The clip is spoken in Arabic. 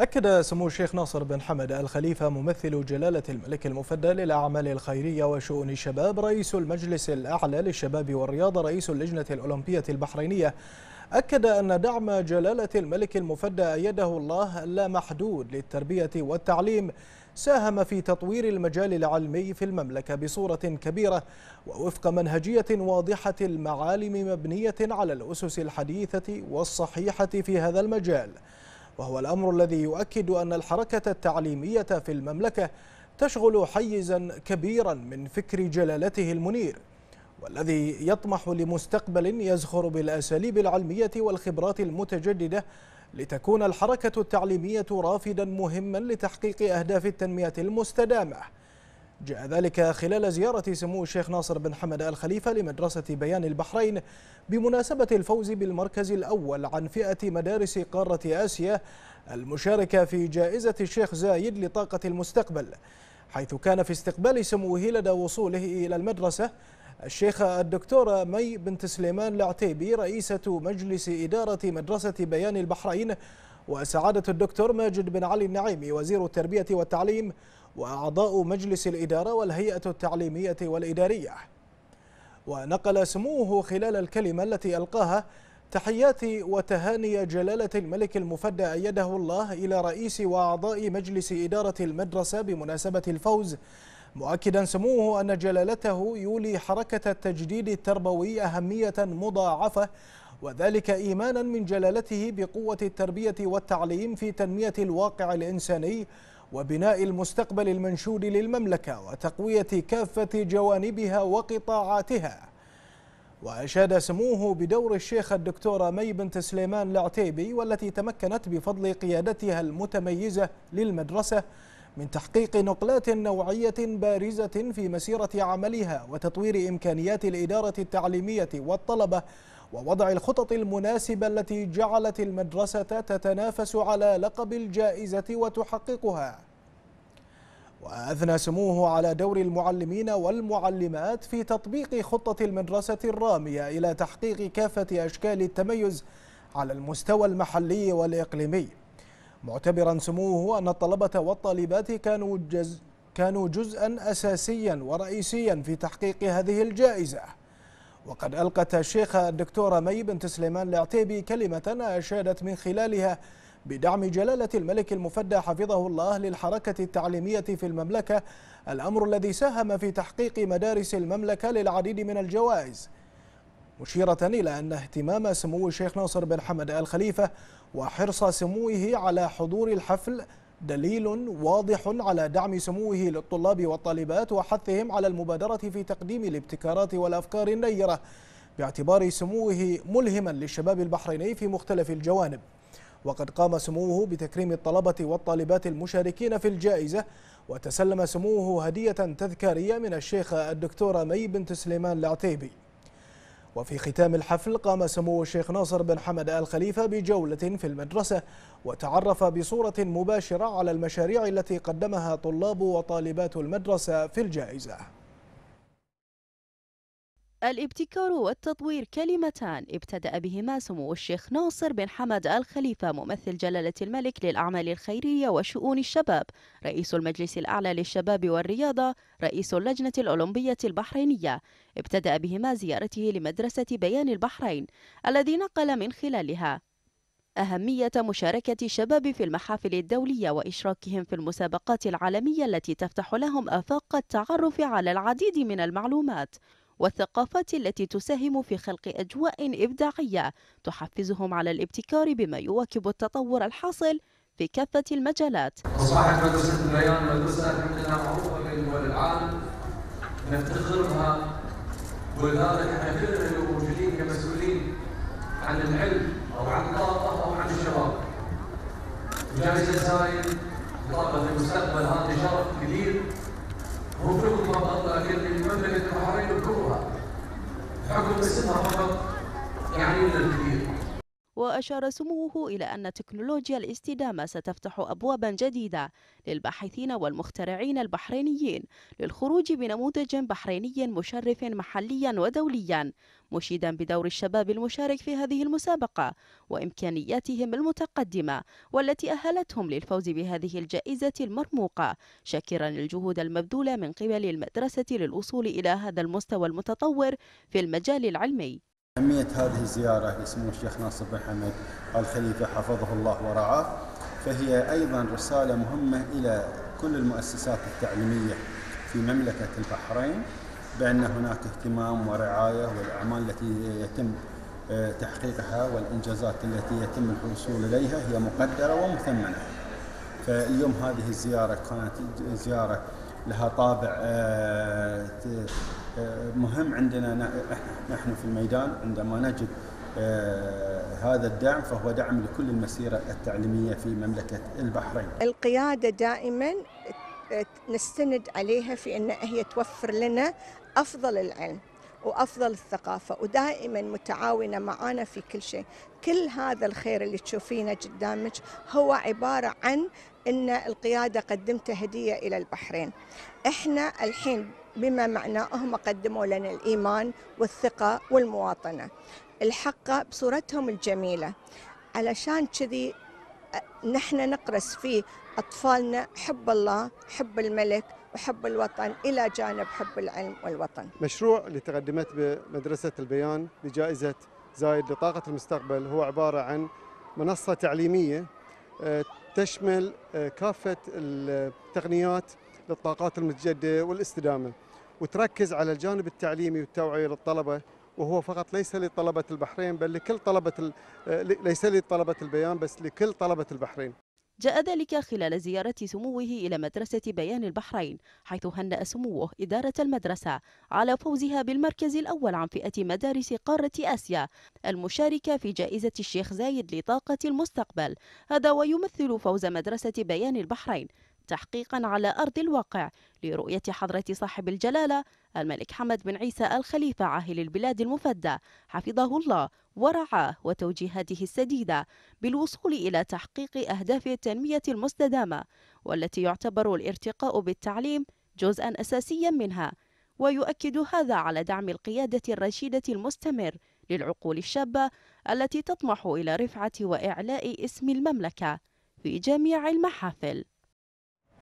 أكد سمو الشيخ ناصر بن حمد الخليفة ممثل جلالة الملك المفدى للأعمال الخيرية وشؤون الشباب رئيس المجلس الأعلى للشباب والرياضة رئيس اللجنة الأولمبية البحرينية. أكد أن دعم جلالة الملك المفدى أيده الله لا محدود للتربية والتعليم ساهم في تطوير المجال العلمي في المملكة بصورة كبيرة ووفق منهجية واضحة المعالم مبنية على الأسس الحديثة والصحيحة في هذا المجال. وهو الأمر الذي يؤكد أن الحركة التعليمية في المملكة تشغل حيزا كبيرا من فكر جلالته المنير والذي يطمح لمستقبل يزخر بالأساليب العلمية والخبرات المتجددة لتكون الحركة التعليمية رافدا مهما لتحقيق أهداف التنمية المستدامة. جاء ذلك خلال زيارة سمو الشيخ ناصر بن حمد الخليفة لمدرسة بيان البحرين بمناسبة الفوز بالمركز الأول عن فئة مدارس قارة آسيا المشاركة في جائزة الشيخ زايد لطاقة المستقبل حيث كان في استقبال سموه لدى وصوله إلى المدرسة الشيخة الدكتورة مي بنت سليمان العتيبي رئيسة مجلس إدارة مدرسة بيان البحرين وسعادة الدكتور ماجد بن علي النعيمي وزير التربية والتعليم وأعضاء مجلس الإدارة والهيئة التعليمية والإدارية. ونقل سموه خلال الكلمة التي ألقاها تحيات وتهاني جلالة الملك المفدى أيده الله إلى رئيس وأعضاء مجلس إدارة المدرسة بمناسبة الفوز. مؤكدا سموه أن جلالته يولي حركة التجديد التربوي أهمية مضاعفة وذلك إيمانا من جلالته بقوة التربية والتعليم في تنمية الواقع الإنساني وبناء المستقبل المنشود للمملكة وتقوية كافة جوانبها وقطاعاتها. وأشاد سموه بدور الشيخ الدكتورة مي بنت سليمان العتيبي والتي تمكنت بفضل قيادتها المتميزة للمدرسة من تحقيق نقلات نوعية بارزة في مسيرة عملها وتطوير إمكانيات الإدارة التعليمية والطلبة ووضع الخطط المناسبة التي جعلت المدرسة تتنافس على لقب الجائزة وتحققها. وأثنى سموه على دور المعلمين والمعلمات في تطبيق خطة المدرسة الرامية إلى تحقيق كافة أشكال التميز على المستوى المحلي والإقليمي. معتبرا سموه أن الطلبة والطالبات كانوا جز كانوا جزءا أساسيا ورئيسيا في تحقيق هذه الجائزة. وقد ألقت الشيخة الدكتورة مي بنت سليمان العتيبي كلمة أشادت من خلالها بدعم جلالة الملك المفدى حفظه الله للحركة التعليمية في المملكة الأمر الذي ساهم في تحقيق مدارس المملكة للعديد من الجوائز. مشيرة إلى أن اهتمام سمو الشيخ ناصر بن حمد الخليفة وحرص سموه على حضور الحفل دليل واضح على دعم سموه للطلاب والطالبات وحثهم على المبادرة في تقديم الابتكارات والأفكار النيرة باعتبار سموه ملهما للشباب البحريني في مختلف الجوانب. وقد قام سموه بتكريم الطلبة والطالبات المشاركين في الجائزة وتسلم سموه هدية تذكارية من الشيخة الدكتورة مي بنت سليمان العتيبي. وفي ختام الحفل قام سمو الشيخ ناصر بن حمد آل خليفة بجولة في المدرسة وتعرف بصورة مباشرة على المشاريع التي قدمها طلاب وطالبات المدرسة في الجائزة. الابتكار والتطوير كلمتان. ابتدأ بهما سمو الشيخ ناصر بن حمد آل خليفة ممثل جلالة الملك للأعمال الخيرية وشؤون الشباب رئيس المجلس الأعلى للشباب والرياضة رئيس اللجنة الأولمبية البحرينية. ابتدأ بهما زيارته لمدرسة بيان البحرين الذي نقل من خلالها. أهمية مشاركة الشباب في المحافل الدولية وإشراكهم في المسابقات العالمية التي تفتح لهم آفاق التعرف على العديد من المعلومات. والثقافات التي تساهم في خلق أجواء إبداعية تحفزهم على الابتكار بما يواكب التطور الحاصل في كافة المجالات. أصبحت مدرسة البيان مدرسة لله معروفة بين دول العالم. نفتخر بها ولذلك إحنا كلنا موجودين كمسؤولين عن العلم أو عن الطاقة أو عن الشباب. وجائزة زايد طاقة المستقبل هذا شرف كبير. هو فيكم فقط لكن مملكة البحرين كلها حكم اسمها فقط يعني من الكبير. وأشار سموه إلى أن تكنولوجيا الاستدامة ستفتح أبوابا جديدة للباحثين والمخترعين البحرينيين للخروج بنموذج بحريني مشرف محليا ودوليا مشيدا بدور الشباب المشارك في هذه المسابقة وإمكانياتهم المتقدمة والتي أهلتهم للفوز بهذه الجائزة المرموقة شاكرا الجهود المبذولة من قبل المدرسة للوصول إلى هذا المستوى المتطور في المجال العلمي. أهمية هذه الزيارة لسمو الشيخ ناصر بن حمد الخليفة حفظه الله ورعاه فهي أيضا رسالة مهمة إلى كل المؤسسات التعليمية في مملكة البحرين بأن هناك اهتمام ورعاية والأعمال التي يتم آه، تحقيقها والإنجازات التي يتم الوصول إليها هي مقدرة ومثمنة. فاليوم هذه الزيارة كانت زيارة لها طابع آه، مهم عندنا نحن في الميدان عندما نجد هذا الدعم فهو دعم لكل المسيرة التعليمية في مملكة البحرين. القيادة دائما نستند عليها في أن هي توفر لنا أفضل العلم وأفضل الثقافة ودائما متعاونة معنا في كل شيء. كل هذا الخير اللي تشوفينه قدامك هو عبارة عن أن القيادة قدمت هدية إلى البحرين. إحنا الحين بما معناه هم قدموا لنا الإيمان والثقة والمواطنة. الحقة بصورتهم الجميلة. علشان كذي نحن نقرس في أطفالنا حب الله حب الملك وحب الوطن إلى جانب حب العلم والوطن. مشروع اللي تقدمت بمدرسة البيان بجائزة زايد لطاقة المستقبل هو عبارة عن منصة تعليمية آه، تشمل آه، كافة التقنيات للطاقات المتجددة والاستدامة وتركز على الجانب التعليمي والتوعية للطلبة وهو فقط ليس لطلبة البحرين بل لكل طلبة آه، ليس لطلبة البيان بس لكل طلبة البحرين. جاء ذلك خلال زيارة سموه إلى مدرسة بيان البحرين حيث هنأ سموه إدارة المدرسة على فوزها بالمركز الأول عن فئة مدارس قارة آسيا المشاركة في جائزة الشيخ زايد لطاقة المستقبل هذا ويمثل فوز مدرسة بيان البحرين. تحقيقا على أرض الواقع لرؤية حضرة صاحب الجلالة الملك حمد بن عيسى الخليفة عاهل البلاد المفدى. حفظه الله ورعاه وتوجيهاته السديدة بالوصول إلى تحقيق أهداف التنمية المستدامة والتي يعتبر الارتقاء بالتعليم جزءا أساسيا منها. ويؤكد هذا على دعم القيادة الرشيدة المستمر للعقول الشابة التي تطمح إلى رفعة وإعلاء اسم المملكة في جميع المحافل.